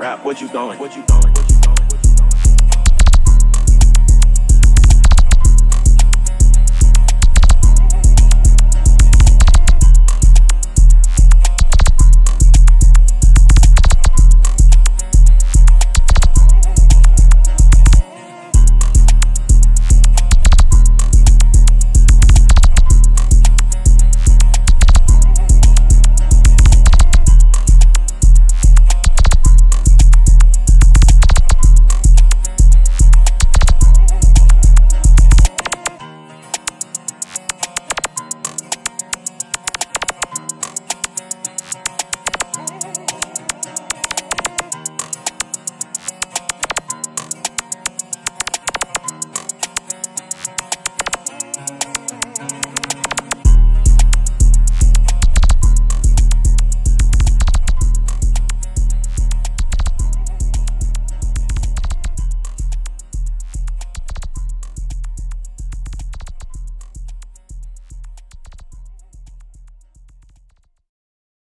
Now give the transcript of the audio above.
Rap, what you doing? What you doing?